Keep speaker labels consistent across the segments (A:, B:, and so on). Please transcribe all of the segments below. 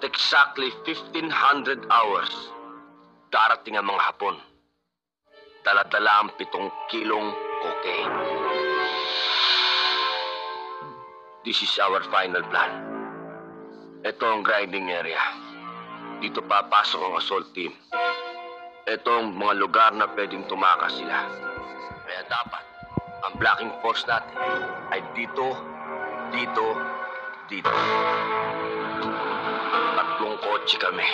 A: At exactly 1500 hours, darating ang mga Hapon. Daladala ang pitong kilong cocaine. This is our final plan. Ito ang grinding area. Dito papasok ang assault team. Ito ang mga lugar na pwedeng tumakas sila. Kaya dapat, ang blocking force natin ay dito, dito, dito. Kotse kami.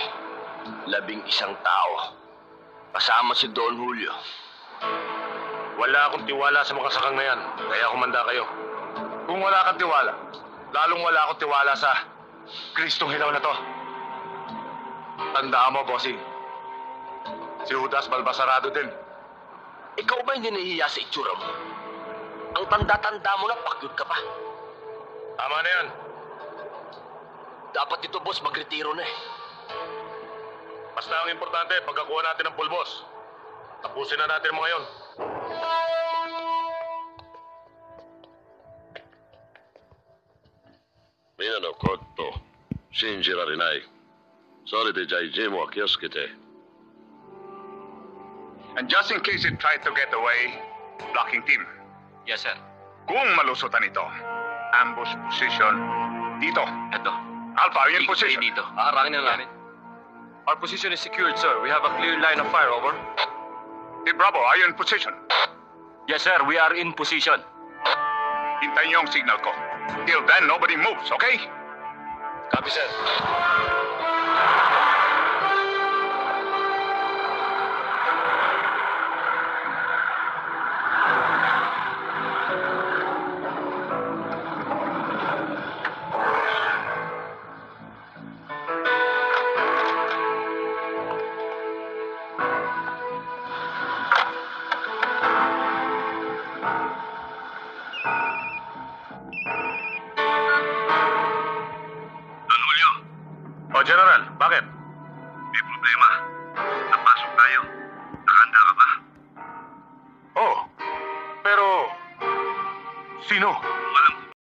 A: Labing isang tao. Kasama si Don Julio.
B: Wala akong tiwala sa mga sakang na yan. Kaya kumanda kayo. Kung wala kang tiwala, lalong wala akong tiwala sa Kristong Hilaw na to. Tandaan mo, bossing. Si Judas Balbasarado din.
A: Ikaw ba hindi nahihiya sa itsura mo? Ang tanda-tanda mo na, pakyut ka pa.
B: Tama na yan.
A: Dapat dito, boss, magretiro na eh.
B: Basta ang importante, pagkakuha natin ng pulbos, tapusin na natin mga yon.
C: Mina no kotto, shinjira rinai. Sorry de jaijimu wa kioskite.
D: And just in case it tried to get away, blocking team.
A: Yes, sir.
D: Kung malusutan ito, ambush position dito.
A: Ito.
D: Alpha, yun position.
A: dito. Aarangin na namin.
E: Our position is secured, sir. We have a clear line of fire, over.
D: Team Bravo, are you in position?
E: Yes, sir. We are in position.
D: Hintayin niyo ang signal ko. Till then, nobody moves, okay?
B: Copy, sir. General, bakit?
D: may problema. Napasok tayo. Nakahanda ka ba?
B: Oh, pero... Sino?